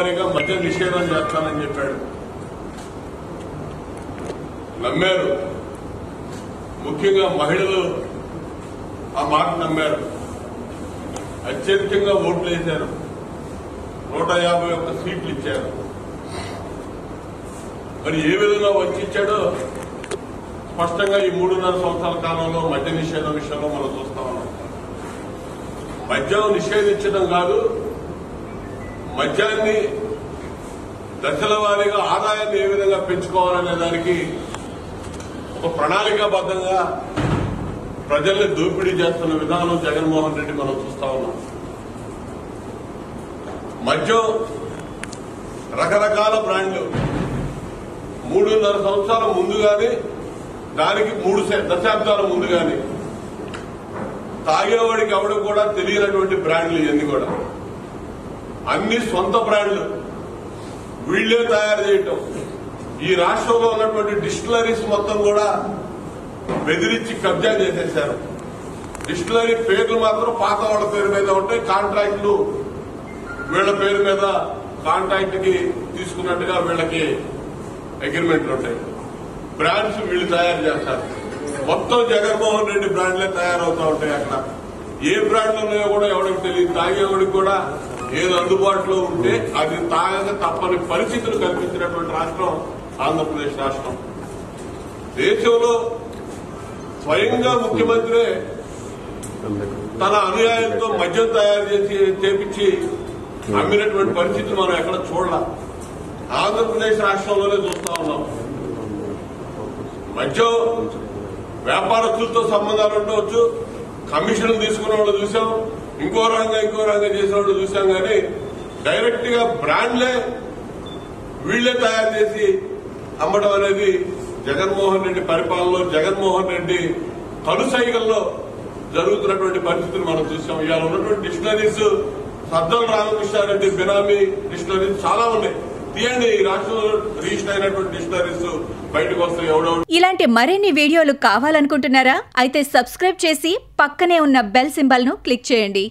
వారీగా మద్య నిషేధం చేస్తానని చెప్పాడు. నమ్మారు. ముఖ్యంగా మహిళలు ఆ మాట నమ్మారు. అత్యధికంగా ఓట్లు వేశారు నూట యాభై ఒక్క సీట్లు ఇచ్చారు. మరి ఏ విధంగా వంచాడో స్పష్టంగా ఈ మూడున్నర సంవత్సరాల కాలంలో మద్య నిషేధం విషయంలో మనం చూస్తా ఉన్నాం. మద్యం నిషేధించడం కాదు మద్యాన్ని దశల వారీగా ఆదాయాన్ని ఏ విధంగా పెంచుకోవాలనే దానికి ఒక ప్రణాళికాబద్ధంగా ప్రజల్ని దోపిడీ చేస్తున్న విధానం జగన్మోహన్ రెడ్డి మనం చూస్తా ఉన్నాం. మద్యం రకరకాల బ్రాండ్లు. మూడున్నర సంవత్సరాల ముందు కానీ దానికి మూడు దశాబ్దాల ముందు కానీ తాగేవాడికి ఎవడు కూడా తెలియనటువంటి బ్రాండ్లు ఇవన్నీ కూడా. అన్ని సొంత బ్రాండ్లు. వీళ్ళే తయారు చేయటం. ఈ రాష్ట్రంలో ఉన్నటువంటి డిస్టిలరీస్ మొత్తం కూడా బెదిరించి కబ్జా చేసేశారు. డిస్టిలరీ పేర్లు మాత్రం పాత వాళ్ళ పేరు మీద ఉంటాయి. కాంట్రాక్టులు వీళ్ళ పేరు మీద కాంట్రాక్ట్కి తీసుకున్నట్టుగా వీళ్ళకి అగ్రిమెంట్లు ఉంటాయి. బ్రాండ్స్ వీళ్ళు తయారు చేస్తారు. మొత్తం జగన్మోహన్ రెడ్డి బ్రాండ్లే తయారవుతా ఉంటాయి అక్కడ. ఏ బ్రాండ్లు ఉన్నాయో కూడా ఎవరికి తెలియదు. తాగేవాడికి కూడా ఏది అందుబాటులో ఉంటే అది తాగక తప్పని పరిస్థితులు కల్పించినటువంటి రాష్ట్రం ఆంధ్రప్రదేశ్ రాష్ట్రం. దేశంలో స్వయంగా ముఖ్యమంత్రి తన అనుయాయులతో మద్యం తయారు చేసి చేపించి అమ్మినటువంటి పరిస్థితి మనం ఎక్కడ చూడాల. ఆంధ్రప్రదేశ్ రాష్ట్రంలోనే చూస్తా ఉన్నాం. మద్యం వ్యాపారస్తులతో సంబంధాలు ఉండవచ్చు కమిషన్లు తీసుకున్న వాళ్ళు చూసాం. ఇంకో రంగం ఇంకో రంగం చేసినప్పుడు చూసాం కానీ డైరెక్ట్గా బ్రాండ్లే వీళ్ళే తయారు చేసి అమ్మడం అనేది జగన్మోహన్ రెడ్డి పరిపాలనలో జగన్మోహన్ రెడ్డి కనుసైగల్లో జరుగుతున్నటువంటి పరిస్థితులు మనం చూసాం ఇవాళ ఉన్నటువంటి డిక్షనరీస్ సద్దం రామకృష్ణారెడ్డి బినామీ డిక్షనరీస్ చాలా ఉన్నాయి. ఇలాంటి మరిన్ని వీడియోలు కావాలనుకుంటున్నారా? అయితే సబ్స్క్రైబ్ చేసి పక్కనే ఉన్న బెల్ సింబల్ను క్లిక్ చేయండి.